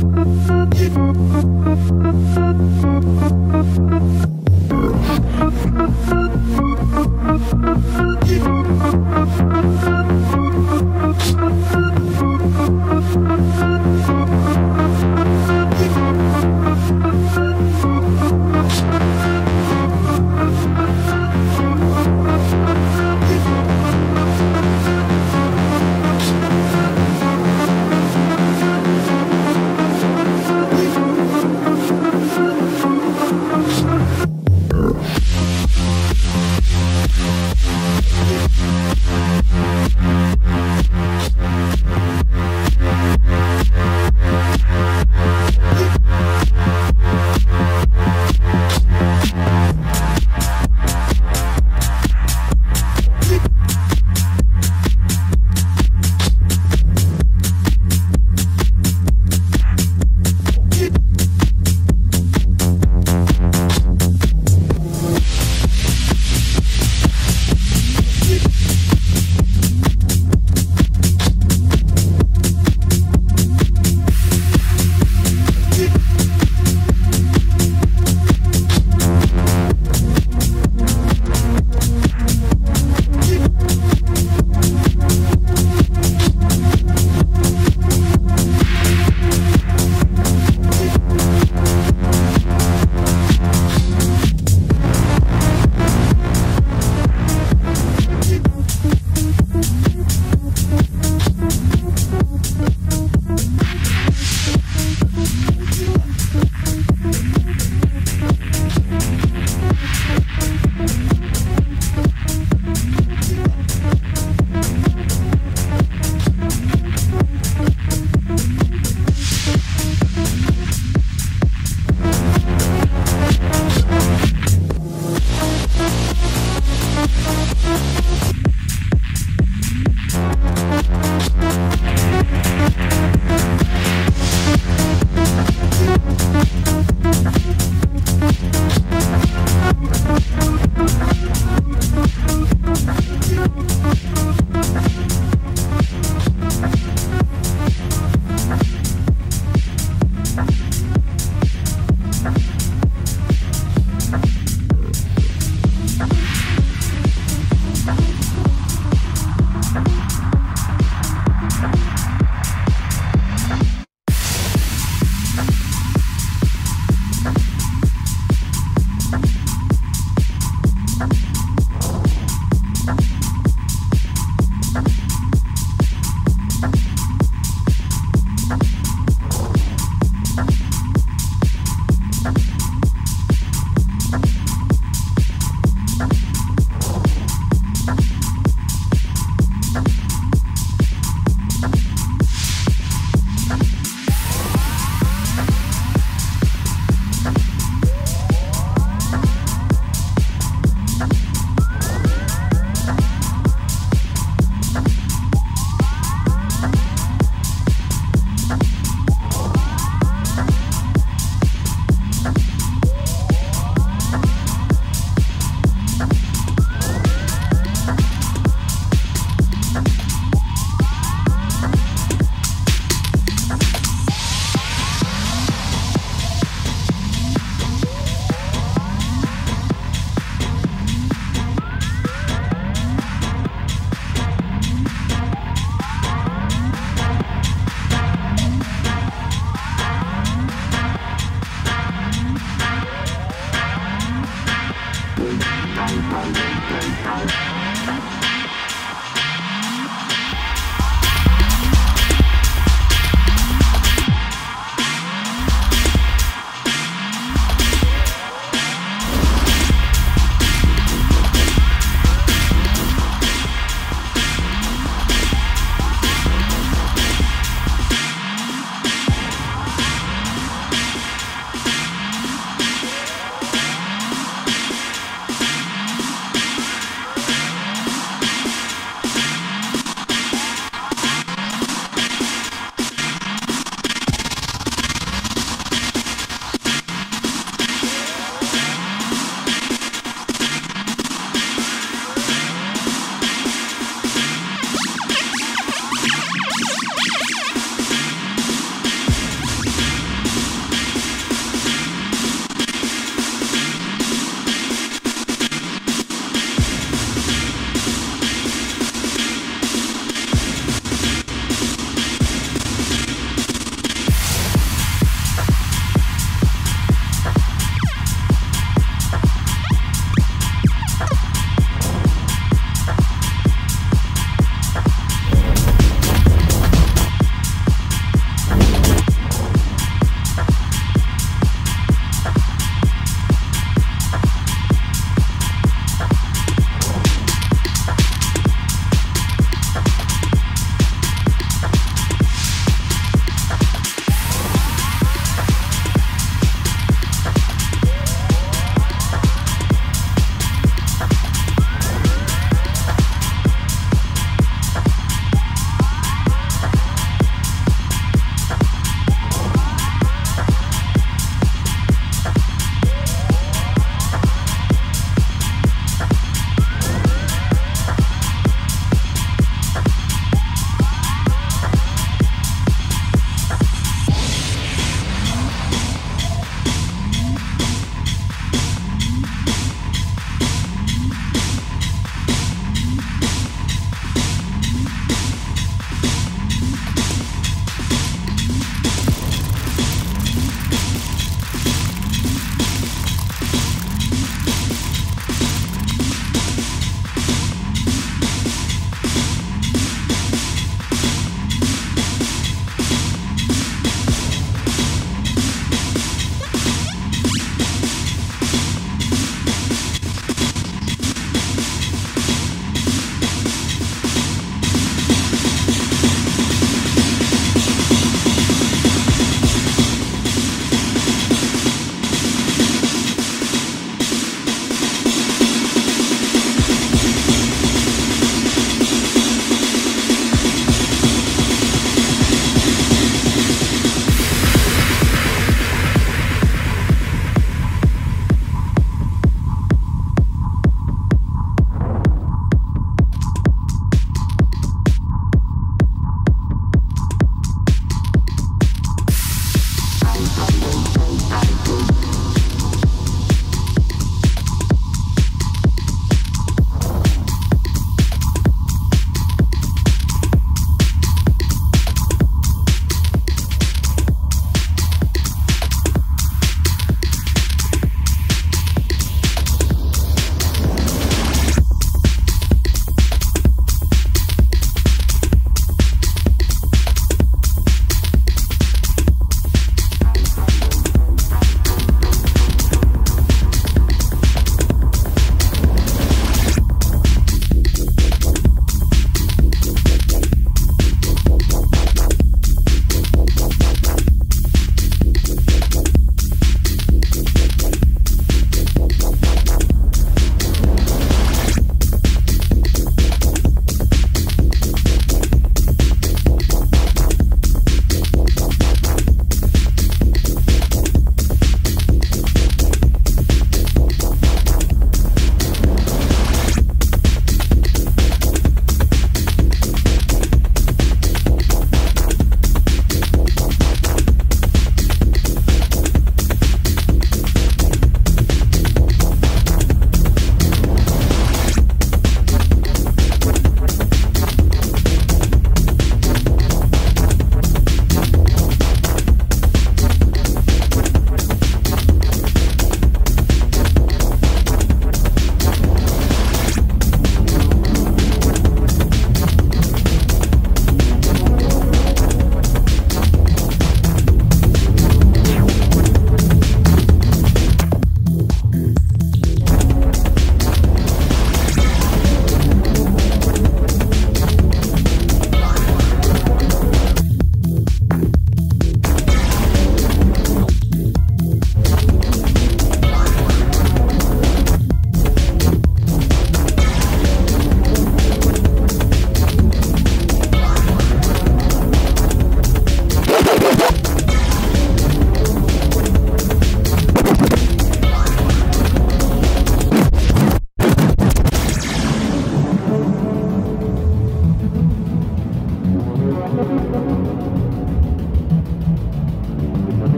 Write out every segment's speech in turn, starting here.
Thank.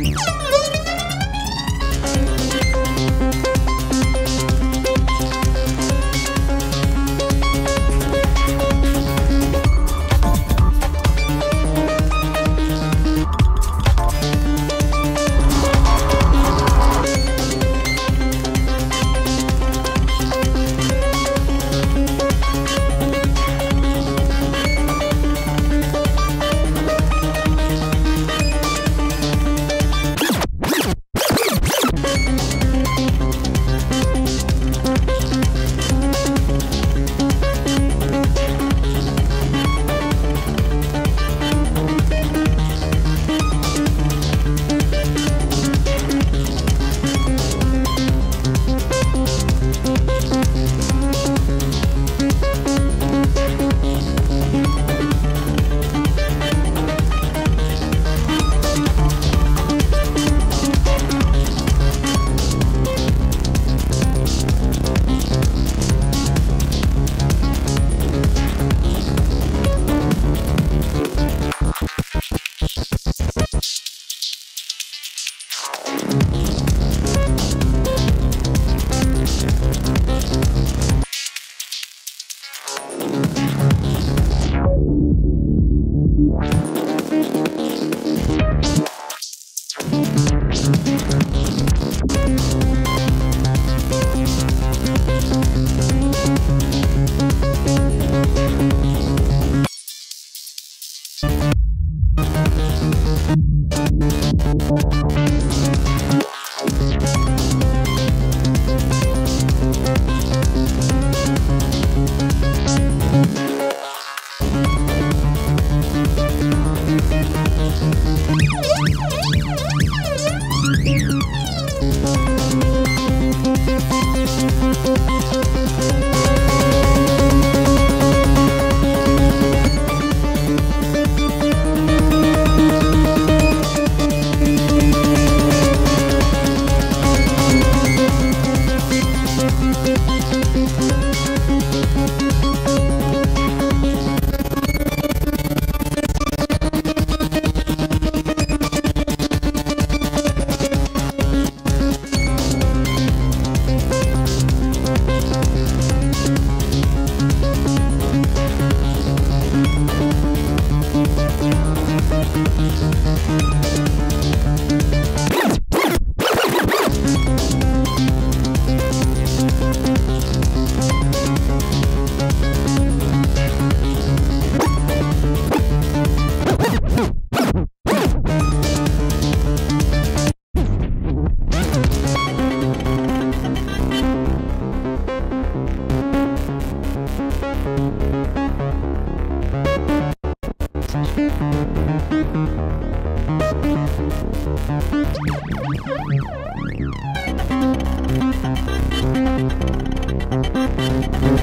Yeah. Thank you.